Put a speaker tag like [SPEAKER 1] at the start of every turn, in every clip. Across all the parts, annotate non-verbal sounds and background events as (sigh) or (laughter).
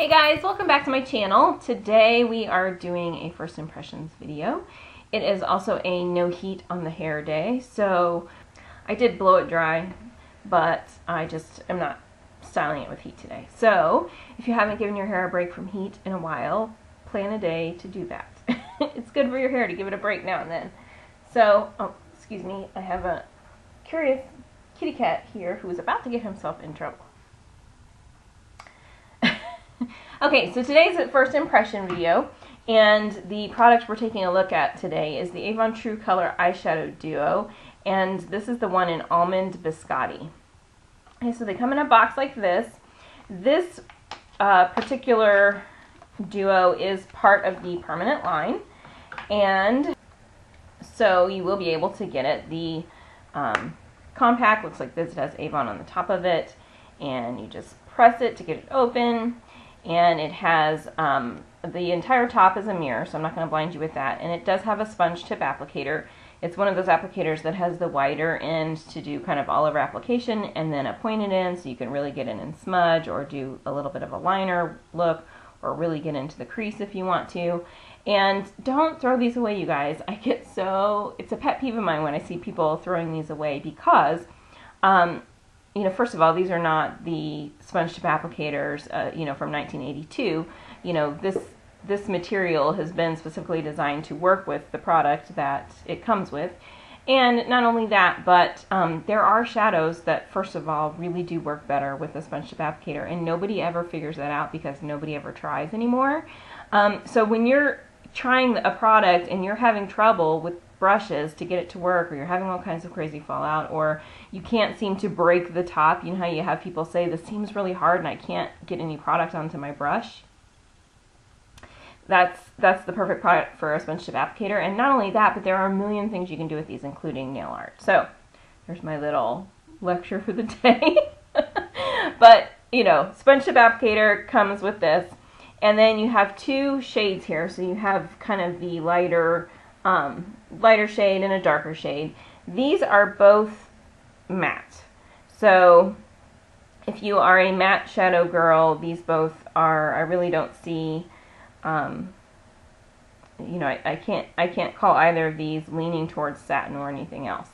[SPEAKER 1] Hey guys, welcome back to my channel. Today we are doing a first impressions video. It is also a no heat on the hair day, so I did blow it dry, but I just am not styling it with heat today. So if you haven't given your hair a break from heat in a while, plan a day to do that. (laughs) it's good for your hair to give it a break now and then. So, oh, excuse me, I have a curious kitty cat here who is about to get himself in trouble. Okay, so today's a first impression video, and the product we're taking a look at today is the Avon True Color Eyeshadow Duo, and this is the one in Almond Biscotti. Okay, so they come in a box like this. This uh, particular duo is part of the permanent line, and so you will be able to get it. The um, compact looks like this. It has Avon on the top of it, and you just press it to get it open. And it has um, the entire top is a mirror, so I'm not going to blind you with that. And it does have a sponge tip applicator. It's one of those applicators that has the wider end to do kind of all over application and then a pointed end so you can really get in and smudge or do a little bit of a liner look or really get into the crease if you want to. And don't throw these away, you guys. I get so, it's a pet peeve of mine when I see people throwing these away because, um, you know, first of all, these are not the sponge tip applicators, uh, you know, from 1982. You know, this this material has been specifically designed to work with the product that it comes with. And not only that, but um, there are shadows that, first of all, really do work better with the sponge tip applicator, and nobody ever figures that out because nobody ever tries anymore. Um, so when you're trying a product and you're having trouble with brushes to get it to work or you're having all kinds of crazy fallout or you can't seem to break the top. You know how you have people say this seems really hard and i can't get any product onto my brush? That's that's the perfect product for a sponge tip applicator. And not only that but there are a million things you can do with these including nail art. So there's my little lecture for the (laughs) day. But you know sponge tip applicator comes with this. And then you have two shades here. So you have kind of the lighter, um, lighter shade and a darker shade. These are both matte. So if you are a matte shadow girl, these both are, I really don't see, um, you know, I, I can't, I can't call either of these leaning towards satin or anything else.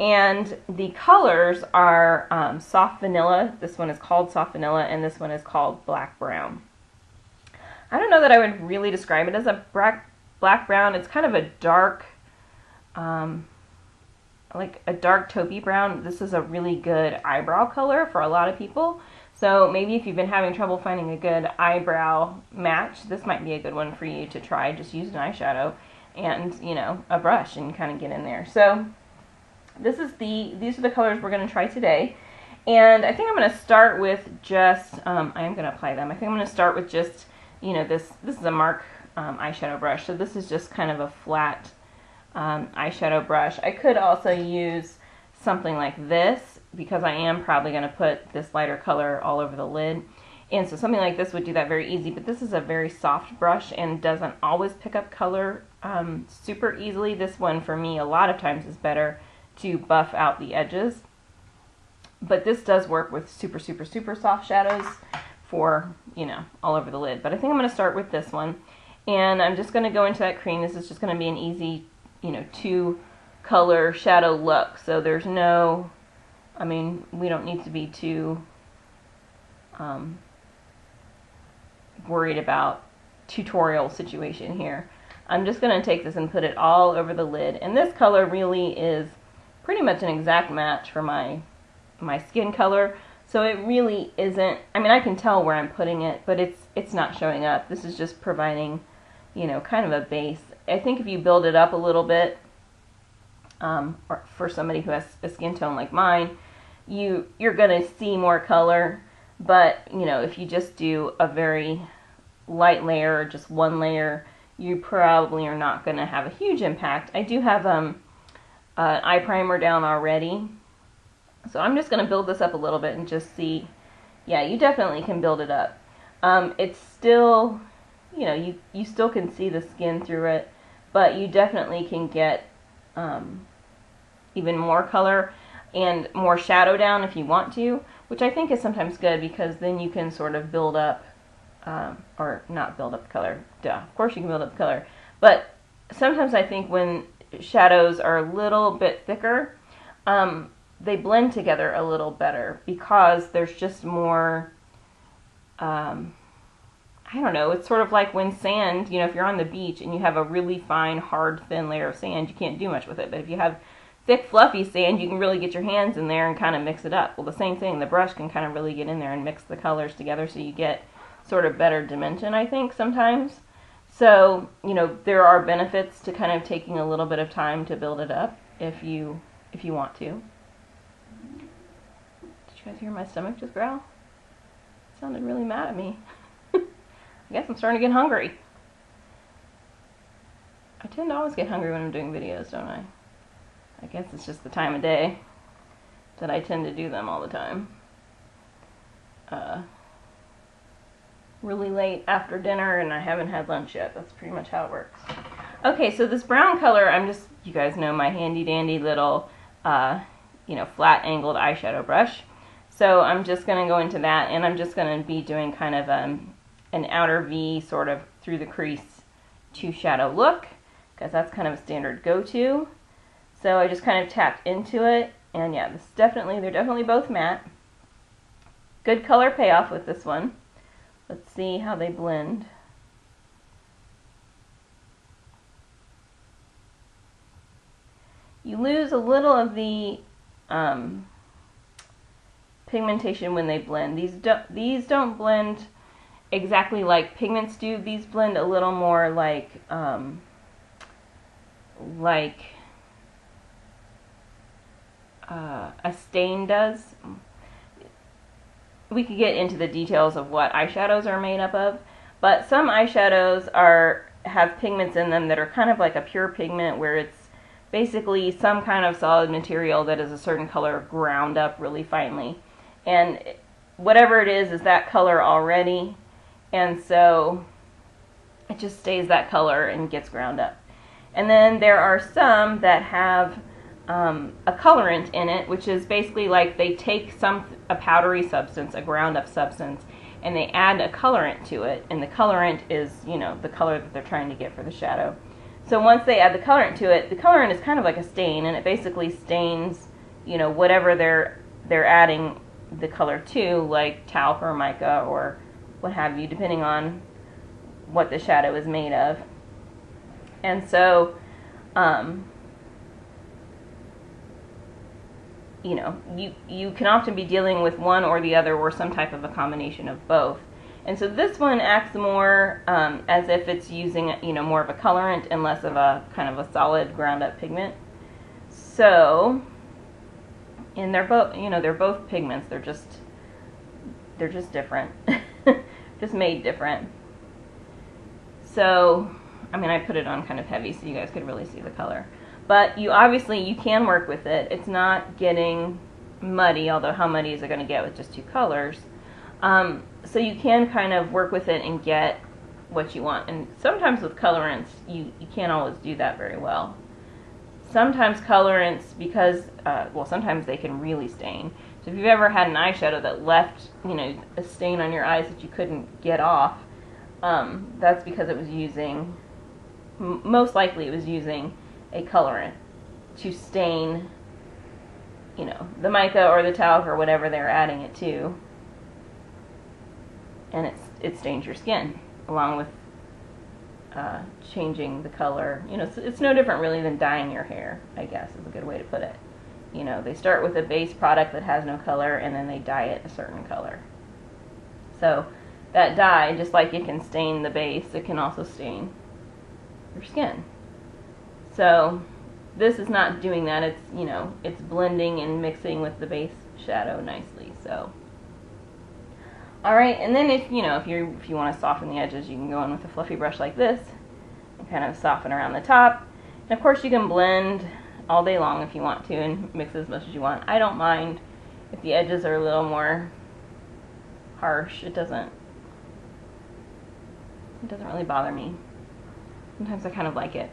[SPEAKER 1] And the colors are um, soft vanilla. This one is called soft vanilla, and this one is called black brown. I don't know that I would really describe it as a black black brown. It's kind of a dark, um, like a dark taupey brown. This is a really good eyebrow color for a lot of people. So maybe if you've been having trouble finding a good eyebrow match, this might be a good one for you to try. Just use an eyeshadow and, you know, a brush and kind of get in there. So this is the, these are the colors we're going to try today. And I think I'm going to start with just, um, I am going to apply them. I think I'm going to start with just you know, this, this is a Mark um, eyeshadow brush, so this is just kind of a flat um, eyeshadow brush. I could also use something like this because I am probably going to put this lighter color all over the lid. And so something like this would do that very easy, but this is a very soft brush and doesn't always pick up color um, super easily. This one for me a lot of times is better to buff out the edges. But this does work with super, super, super soft shadows for, you know, all over the lid. But I think I'm going to start with this one. And I'm just going to go into that cream. This is just going to be an easy, you know, two color shadow look. So there's no, I mean, we don't need to be too um, worried about tutorial situation here. I'm just going to take this and put it all over the lid. And this color really is pretty much an exact match for my my skin color. So it really isn't, I mean, I can tell where I'm putting it, but it's, it's not showing up. This is just providing, you know, kind of a base. I think if you build it up a little bit, um, or for somebody who has a skin tone like mine, you, you're going to see more color. But, you know, if you just do a very light layer or just one layer, you probably are not going to have a huge impact. I do have um, eye primer down already so I'm just going to build this up a little bit and just see. Yeah, you definitely can build it up. Um, it's still, you know, you, you still can see the skin through it, but you definitely can get um, even more color and more shadow down if you want to, which I think is sometimes good because then you can sort of build up um, or not build up color. Duh, of course you can build up color. But sometimes I think when shadows are a little bit thicker, um, they blend together a little better because there's just more, um, I don't know, it's sort of like when sand, you know, if you're on the beach and you have a really fine, hard, thin layer of sand, you can't do much with it. But if you have thick, fluffy sand, you can really get your hands in there and kind of mix it up. Well, the same thing, the brush can kind of really get in there and mix the colors together so you get sort of better dimension, I think, sometimes. So, you know, there are benefits to kind of taking a little bit of time to build it up if you if you want to. Did you guys hear my stomach just growl? It sounded really mad at me. I guess I'm starting to get hungry. I tend to always get hungry when I'm doing videos, don't I? I guess it's just the time of day that I tend to do them all the time. Uh, really late after dinner and I haven't had lunch yet. That's pretty much how it works. Okay, so this brown color, I'm just, you guys know my handy dandy little, uh, you know, flat angled eyeshadow brush. So I'm just going to go into that and I'm just going to be doing kind of um, an outer V sort of through the crease to shadow look because that's kind of a standard go-to. So I just kind of tapped into it and yeah, this definitely, they're definitely both matte. Good color payoff with this one. Let's see how they blend. You lose a little of the um, pigmentation when they blend. These don't, these don't blend exactly like pigments do. These blend a little more like um, like uh, a stain does we could get into the details of what eyeshadows are made up of, but some eyeshadows are have pigments in them that are kind of like a pure pigment where it's basically some kind of solid material that is a certain color ground up really finely. And whatever it is is that color already. And so it just stays that color and gets ground up. And then there are some that have um, a colorant in it, which is basically like they take some a powdery substance, a ground up substance, and they add a colorant to it, and the colorant is you know the color that they're trying to get for the shadow. So once they add the colorant to it, the colorant is kind of like a stain, and it basically stains you know whatever they're they're adding the color to, like talc or mica or what have you, depending on what the shadow is made of. And so um, you know, you, you can often be dealing with one or the other or some type of a combination of both. And so this one acts more um, as if it's using, you know, more of a colorant and less of a kind of a solid ground up pigment. So, and they're both, you know, they're both pigments. They're just, they're just different, (laughs) just made different. So, I mean, I put it on kind of heavy so you guys could really see the color. But you obviously you can work with it. It's not getting muddy, although how muddy is it going to get with just two colors? Um, so you can kind of work with it and get what you want. And sometimes with colorants, you, you can't always do that very well. Sometimes colorants, because, uh, well, sometimes they can really stain. So if you've ever had an eyeshadow that left, you know, a stain on your eyes that you couldn't get off, um, that's because it was using, most likely it was using a colorant to stain, you know, the mica or the talc or whatever they're adding it to. And it's, it stains your skin along with uh, changing the color. You know, it's, it's no different really than dyeing your hair, I guess is a good way to put it. You know, they start with a base product that has no color and then they dye it a certain color. So that dye, just like it can stain the base, it can also stain your skin. So this is not doing that. It's, you know, it's blending and mixing with the base shadow nicely. So, all right. And then if, you know, if you if you want to soften the edges, you can go in with a fluffy brush like this and kind of soften around the top. And of course you can blend all day long if you want to and mix as much as you want. I don't mind if the edges are a little more harsh. It doesn't it doesn't really bother me. Sometimes I kind of like it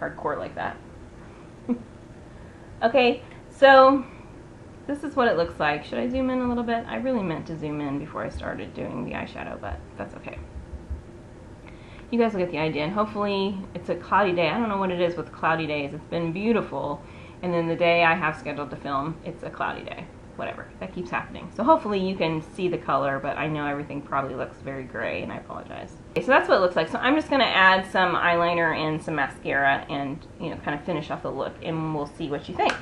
[SPEAKER 1] hardcore like that. (laughs) okay, so this is what it looks like. Should I zoom in a little bit? I really meant to zoom in before I started doing the eyeshadow, but that's okay. You guys will get the idea, and hopefully it's a cloudy day. I don't know what it is with cloudy days. It's been beautiful, and then the day I have scheduled to film, it's a cloudy day. Whatever, that keeps happening. So hopefully you can see the color, but I know everything probably looks very gray, and I apologize. Okay, so that's what it looks like. So I'm just going to add some eyeliner and some mascara and, you know, kind of finish off the look, and we'll see what you think.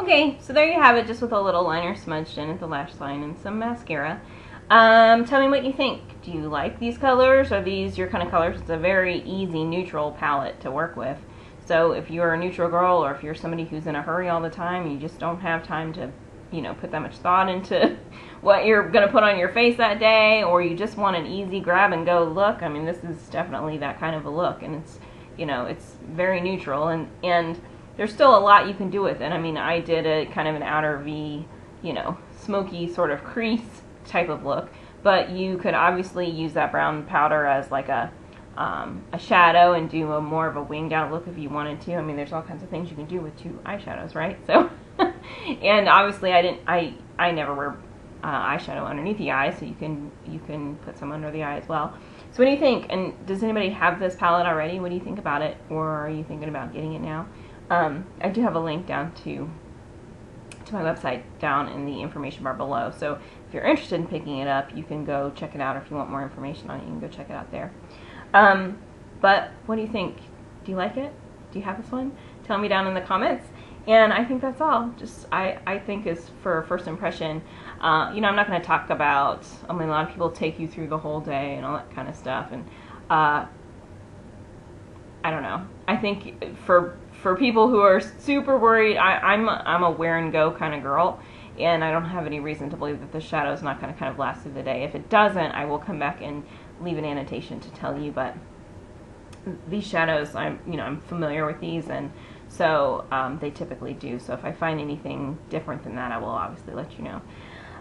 [SPEAKER 1] Okay, so there you have it, just with a little liner smudged in at the lash line and some mascara. Um, tell me what you think. Do you like these colors? Are these your kind of colors? It's a very easy neutral palette to work with. So if you're a neutral girl or if you're somebody who's in a hurry all the time, you just don't have time to, you know, put that much thought into (laughs) what you're going to put on your face that day or you just want an easy grab and go look, I mean, this is definitely that kind of a look and it's, you know, it's very neutral and, and there's still a lot you can do with it. I mean, I did a kind of an outer V, you know, smoky sort of (laughs) crease type of look, but you could obviously use that brown powder as like a um, a shadow and do a more of a winged out look if you wanted to. I mean, there's all kinds of things you can do with two eyeshadows, right? So, (laughs) and obviously, I didn't, I, I never wear uh, eyeshadow underneath the eye, so you can, you can put some under the eye as well. So, what do you think? And does anybody have this palette already? What do you think about it, or are you thinking about getting it now? Um, I do have a link down to to my website down in the information bar below. So you're interested in picking it up, you can go check it out. Or if you want more information on it, you can go check it out there. Um, but what do you think? Do you like it? Do you have this one? Tell me down in the comments. And I think that's all. Just I, I think is for first impression. Uh, you know, I'm not going to talk about. I mean, a lot of people take you through the whole day and all that kind of stuff. And uh, I don't know. I think for for people who are super worried, I, I'm I'm a wear and go kind of girl, and I don't have any reason to believe that the shadow is not going to kind of last through the day. If it doesn't, I will come back and leave an annotation to tell you. But these shadows, I'm you know I'm familiar with these, and so um, they typically do. So if I find anything different than that, I will obviously let you know.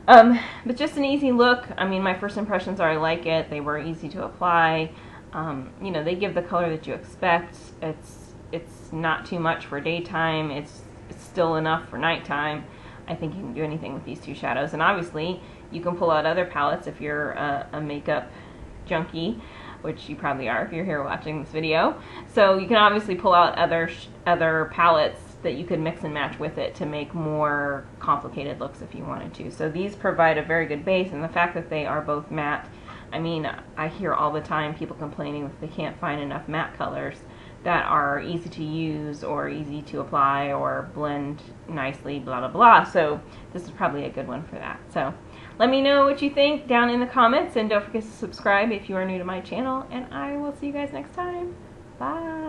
[SPEAKER 1] Um, but just an easy look. I mean, my first impressions are I like it. They were easy to apply. Um, you know, they give the color that you expect. It's it's not too much for daytime. It's, it's still enough for nighttime. I think you can do anything with these two shadows. And obviously, you can pull out other palettes if you're a, a makeup junkie, which you probably are if you're here watching this video. So you can obviously pull out other other palettes that you could mix and match with it to make more complicated looks if you wanted to. So these provide a very good base, and the fact that they are both matte, I mean, I hear all the time people complaining that they can't find enough matte colors that are easy to use or easy to apply or blend nicely, blah, blah, blah. So this is probably a good one for that. So let me know what you think down in the comments and don't forget to subscribe if you are new to my channel and I will see you guys next time. Bye.